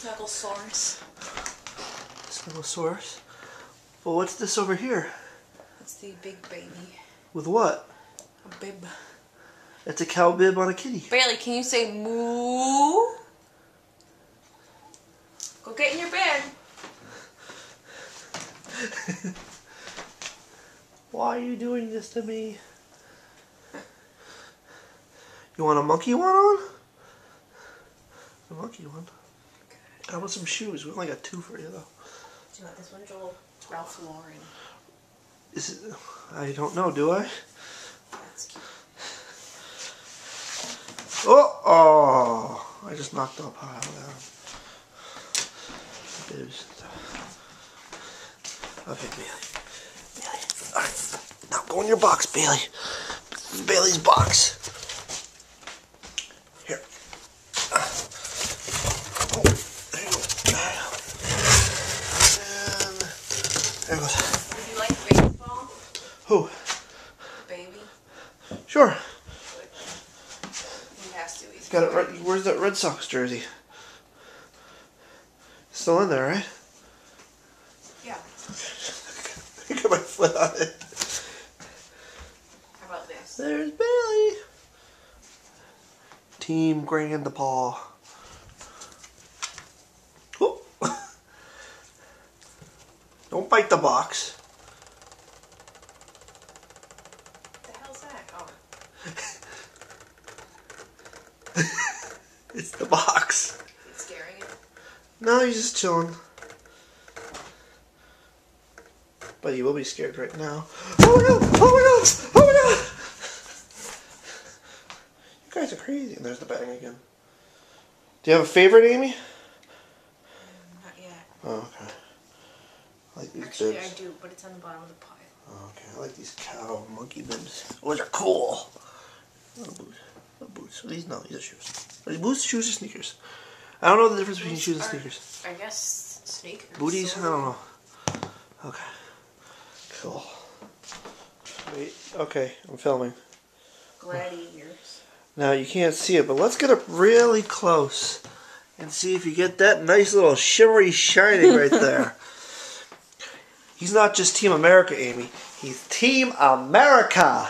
Snugglesaurus. Snugglesaurus. Well, what's this over here? It's the big baby. With what? A bib. It's a cow bib on a kitty. Bailey, can you say moo? Go get in your bed. Why are you doing this to me? You want a monkey one on? A monkey one. How about some shoes? We only got two for you though. Do you want this one, Joel? Ralph Lauren. Is it? I don't know. Do I? That's cute. Oh! Oh! I just knocked up pile down. Bibs. Okay, Bailey. Bailey. Alright. Now go in your box, Bailey. Bailey's box. Here. Oh, there you go. And there it goes. Would you like baseball, Who? baby? Sure. He has to. He's Got it right. Where's that Red Sox jersey? Still in there, right? Yeah. I got my foot on it. How about this? There's Bailey. Team Grand Paw. Oh. Don't bite the box. What the hell's that? Oh. It's the box. He's scaring it. No, he's just chilling. But he will be scared right now. Oh my god! Oh my god! Oh my god! You guys are crazy. And there's the bang again. Do you have a favorite, Amy? Not yet. Oh, Actually, bibs. I do, but it's on the bottom of the pile. Oh, okay, I like these cow monkey bibs. Oh, Those are cool. Little boots. Little boots. Are these no, these are shoes. Are these boots, shoes, or sneakers? I don't know the difference between shoes and sneakers. I guess sneakers. Booties? I don't know. Okay. Cool. Wait. Okay, I'm filming. Gladiators. Now you can't see it, but let's get up really close and see if you get that nice little shimmery shining right there. He's not just Team America, Amy. He's Team America.